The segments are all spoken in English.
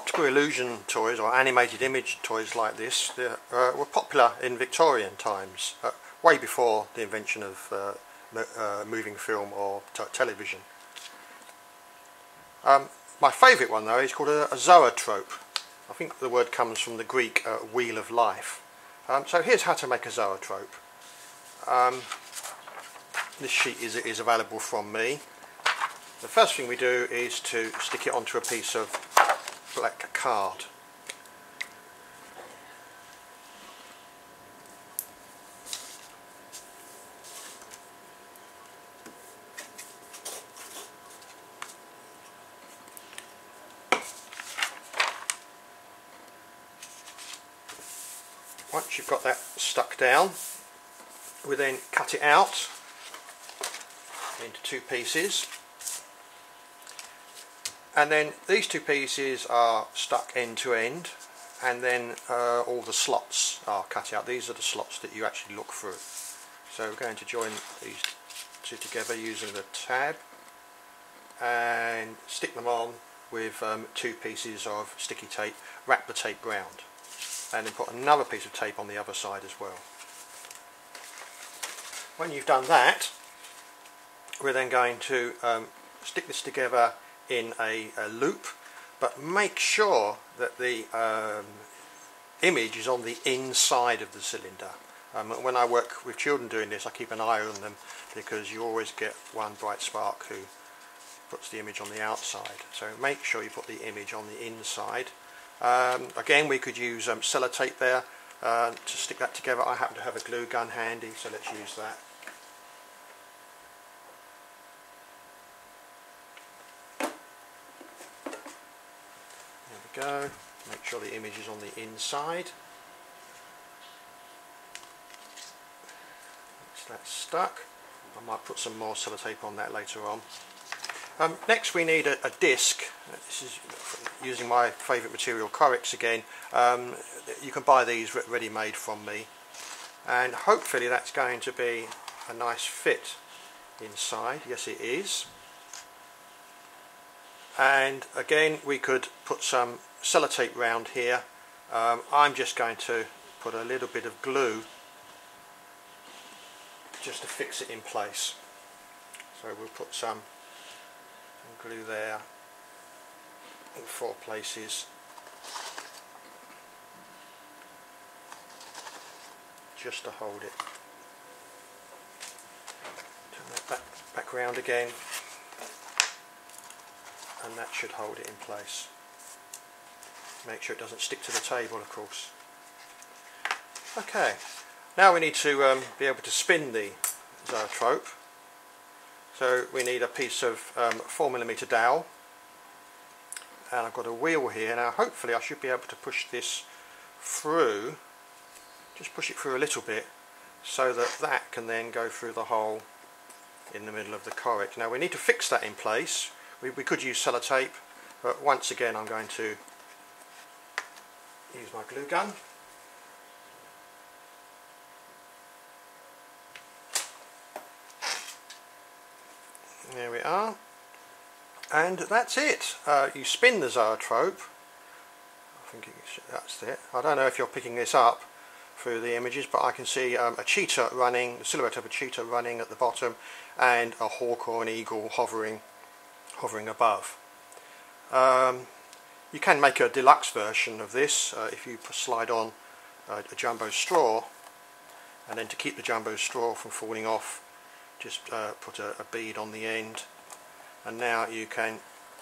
optical illusion toys or animated image toys like this uh, were popular in Victorian times, uh, way before the invention of uh, uh moving film or television. Um, my favourite one though is called a, a, zoetrope. I think the word comes from the Greek uh, wheel of life. Um, so here's how to make a zoetrope. Um, this sheet is, is available from me. The first thing we do is to stick it onto a piece of black card. Once you've got that stuck down, we then cut it out into two pieces and then these two pieces are stuck end to end and then uh, all the slots are cut out. These are the slots that you actually look through. So we're going to join these two together using the tab and stick them on with um, two pieces of sticky tape, wrap the tape round and then put another piece of tape on the other side as well. When you've done that we're then going to um, stick this together in a, a, loop but make sure that the um, image is on the inside of the cylinder. Um, when I work with children doing this I keep an eye on them because you always get one bright spark who puts the image on the outside. So make sure you put the image on the inside. Um, again we could use um, sellotape there uh, to stick that together. I happen to have a glue gun handy so let's use that. Go. Make sure the image is on the inside. That's stuck, I might put some more sellotape on that later on. Um, next we need a, a disc. This is using my favourite material, Correx again. Um, you can buy these ready-made from me. And hopefully that's going to be a nice fit inside. Yes it is and again we could put some sellotape round here. Um, I'm just going to put a little bit of glue just to fix it in place. So we'll put some glue there in four places. Just to hold it. Turn that back, back round again and that should hold it in place. Make sure it doesn't stick to the table of course. Okay, now we need to um, be able to spin the zoetrope. So we need a piece of um, 4mm dowel and I've got a wheel here. Now hopefully I should be able to push this through, just push it through a little bit so that that can then go through the hole in the middle of the Correx. Now we need to fix that in place we, we could use sellotape, but once again I'm going to use my glue gun. There we are. And that's it. Uh, you spin the zoetrope. I think that's it. I don't know if you're picking this up through the images, but I can see um, a cheetah running, the silhouette of a cheetah running at the bottom, and a hawk or an eagle hovering hovering above. Um, you can make a deluxe version of this uh, if you slide on uh, a jumbo straw and then to keep the jumbo straw from falling off just uh, put a, a, bead on the end. And now you can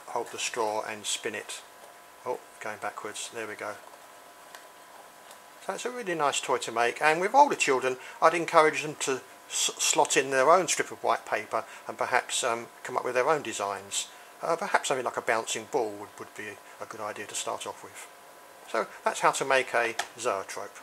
hold the straw and spin it. Oh going backwards. There we go. So it's a really nice toy to make. And with older children I'd encourage them to slot in their own strip of white paper and perhaps um, come up with their own designs. Uh, perhaps something like a bouncing ball would, would be a good idea to start off with. So that's how to make a zoetrope.